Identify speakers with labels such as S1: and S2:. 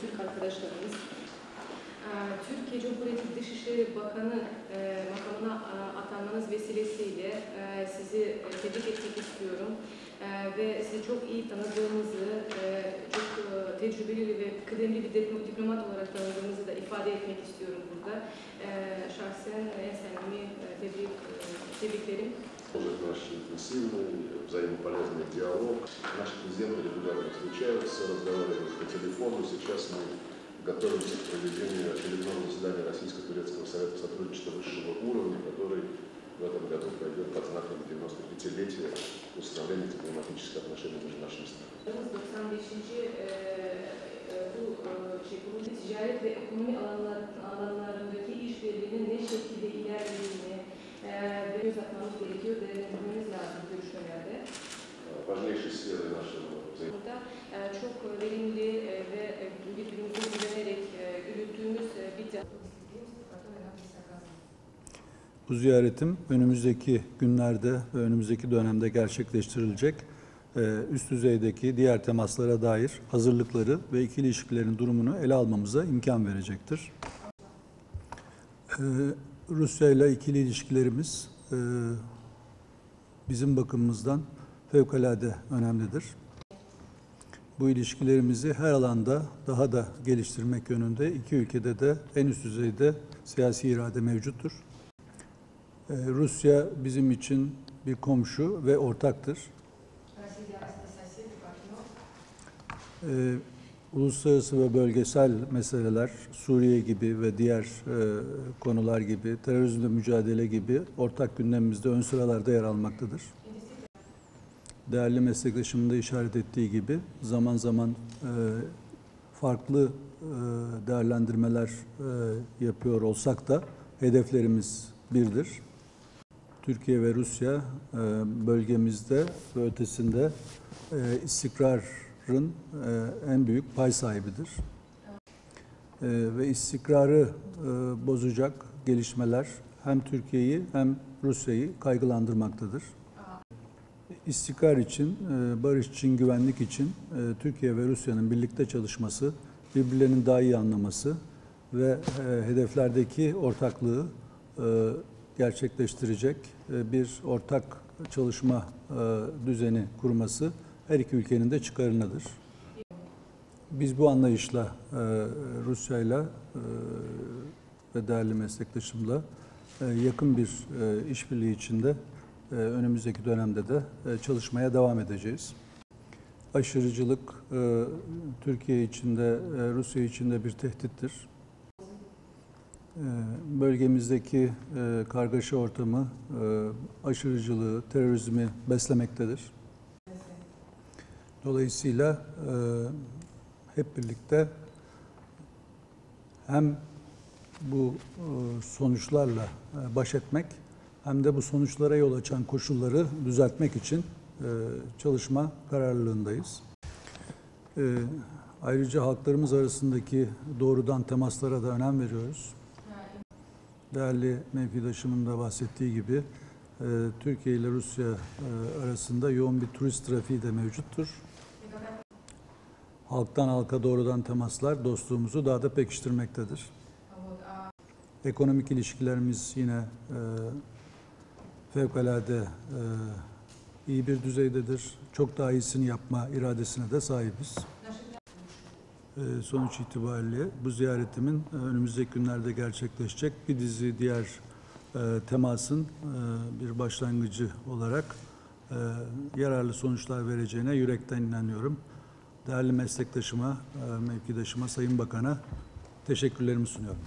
S1: Türk arkadaşlarımız, e, Türkiye Cumhuriyeti Dışişleri Bakanı e, e, atanmanız vesilesiyle e, sizi e, tebrik etmek istiyorum. E, Ve sizi çok iyi tanıdığımızı, e, çok e, tecrübeli ve kıdemli bir diplo- diplomat olarak tanıdığımızı da ifade etmek istiyorum burada. E, Şahsen en samimi e, tebrik, e, tebriklerim.
S2: Может наш интенсивный, взаимополезный диалог. Наши президенты регулярно встречаются, разговаривают по телефону. Сейчас мы готовимся к проведению очередного заседания Российско-Турецкого совета исправления дипломатических отношений между нашими странами.
S1: ticaret ve ekonomi alanında
S3: Bu ziyaretim önümüzdeki günlerde ve önümüzdeki dönemde gerçekleştirilecek e, üst düzeydeki diğer temaslara dair hazırlıkları ve ikili ilişkilerin durumunu ele almamıza imkan verecektir. E, Rusya ile ikili ilişkilerimiz e, bizim bakımımızdan fevkalade önemlidir. Bu ilişkilerimizi her alanda daha da geliştirmek yönünde iki ülkede de en üst düzeyde siyasi irade mevcuttur. Ee, Rusya bizim için bir komşu ve ortaktır. Ee, uluslararası ve bölgesel meseleler, Suriye gibi ve diğer e, konular gibi, terörizmle mücadele gibi ortak gündemimizde ön sıralarda yer almaktadır. Değerli meslektaşımın da işaret ettiği gibi zaman zaman e, farklı e, değerlendirmeler e, yapıyor olsak da hedeflerimiz birdir. Türkiye ve Rusya e, bölgemizde ve ötesinde e, istikrarın e, en büyük pay sahibidir. Ve istikrarı e, bozacak gelişmeler hem Türkiye'yi hem Rusya'yı kaygılandırmaktadır. İstikrar için, barış için, güvenlik için Türkiye ve Rusya'nın birlikte çalışması, birbirlerinin daha iyi anlaması ve hedeflerdeki ortaklığı gerçekleştirecek e, bir ortak çalışma e, düzeni kurması her iki ülkenin de çıkarınadır. Biz bu anlayışla e, Rusya'yla ve değerli meslektaşımla yakın bir işbirliği içinde önümüzdeki dönemde de çalışmaya devam edeceğiz. Aşırıcılık Türkiye içinde, Rusya içinde bir tehdittir. E, Bölgemizdeki e, kargaşa ortamı e, aşırıcılığı, terörizmi beslemektedir. Dolayısıyla e, hep birlikte hem bu sonuçlarla baş etmek hem de bu sonuçlara yol açan koşulları düzeltmek için çalışma kararlılığındayız. Ayrıca halklarımız arasındaki doğrudan temaslara da önem veriyoruz. Değerli mevkidaşımın da bahsettiği gibi e, Türkiye ile Rusya e, arasında yoğun bir turist trafiği de mevcuttur. Halktan halka doğrudan temaslar dostluğumuzu daha da pekiştirmektedir. Ekonomik ilişkilerimiz yine e, fevkalade e, iyi bir düzeydedir. Çok daha iyisini yapma iradesine de sahibiz. E, sonuç itibariyle bu ziyaretimin e, önümüzdeki günlerde gerçekleşecek bir dizi diğer e, temasın bir başlangıcı olarak yararlı sonuçlar vereceğine yürekten inanıyorum. Değerli meslektaşıma, mevkidaşıma, Sayın Bakan'a teşekkürlerimi sunuyorum.